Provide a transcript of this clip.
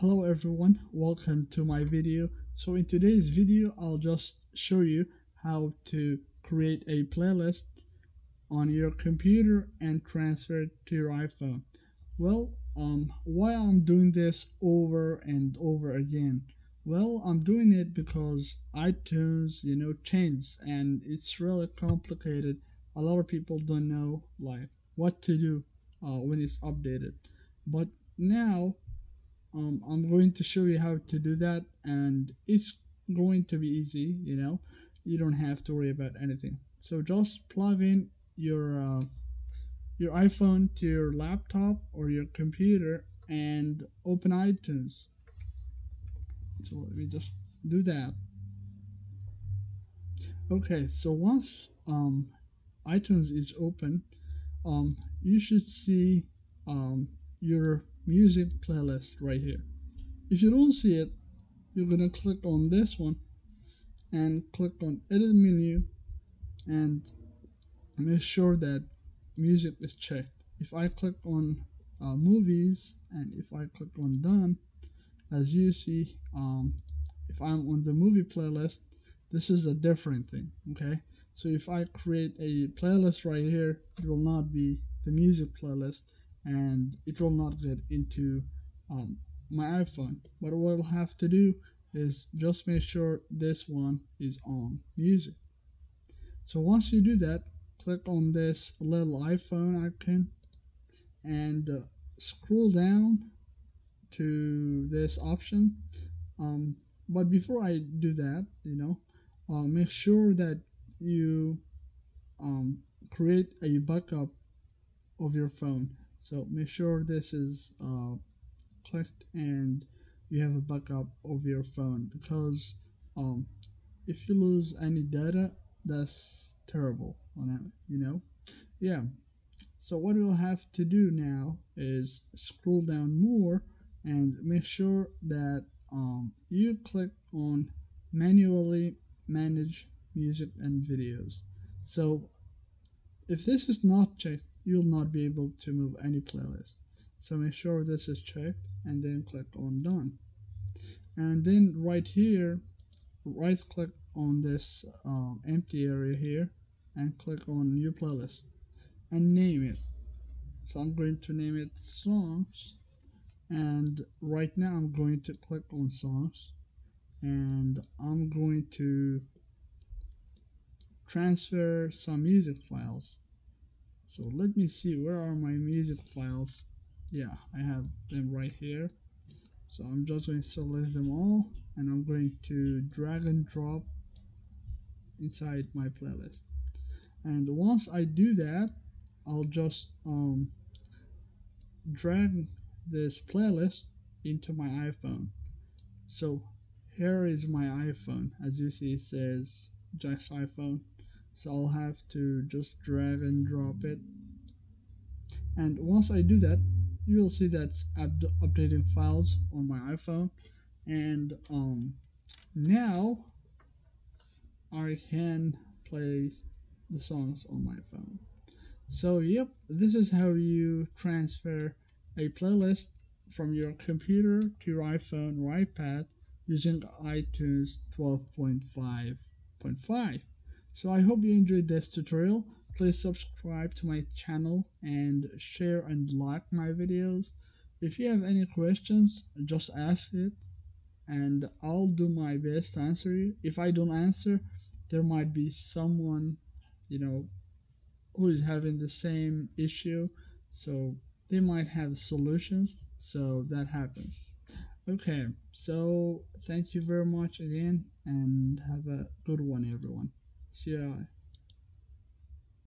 Hello everyone, welcome to my video. So in today's video, I'll just show you how to create a playlist on your computer and transfer it to your iPhone. Well, um, why I'm doing this over and over again? Well, I'm doing it because iTunes, you know, changed and it's really complicated. A lot of people don't know like what to do uh, when it's updated. But now um, I'm going to show you how to do that and it's going to be easy you know. You don't have to worry about anything. So just plug in your uh, your iPhone to your laptop or your computer and open iTunes. So let me just do that. Okay so once um, iTunes is open um, you should see um, your music playlist right here. If you don't see it, you're gonna click on this one and click on edit menu and make sure that music is checked. If I click on uh, movies and if I click on done, as you see, um, if I'm on the movie playlist, this is a different thing. Okay, so if I create a playlist right here, it will not be the music playlist and it will not get into um, my iPhone. But what I'll have to do is just make sure this one is on music. So once you do that, click on this little iPhone icon and uh, scroll down to this option. Um, but before I do that, you know, uh, make sure that you um, create a backup of your phone so make sure this is uh, clicked and you have a backup of your phone because um, if you lose any data that's terrible on it you know? Yeah. So what we'll have to do now is scroll down more and make sure that um, you click on manually manage music and videos. So if this is not checked you'll not be able to move any playlist. So make sure this is checked and then click on done. And then right here, right click on this um, empty area here and click on new playlist and name it. So I'm going to name it songs and right now I'm going to click on songs and I'm going to transfer some music files so let me see where are my music files? Yeah I have them right here. So I'm just going to select them all and I'm going to drag and drop inside my playlist. And once I do that I'll just um, drag this playlist into my iPhone. So here is my iPhone. As you see it says Jack's iPhone so I'll have to just drag and drop it. And once I do that you will see that updating files on my iPhone. And um, now I can play the songs on my phone. So yep this is how you transfer a playlist from your computer to your iPhone or iPad using iTunes 12.5.5 so I hope you enjoyed this tutorial. Please subscribe to my channel and share and like my videos. If you have any questions, just ask it and I'll do my best to answer you. If I don't answer, there might be someone, you know, who is having the same issue. So they might have solutions. So that happens. Okay, so thank you very much again and have a good one, everyone. See ya.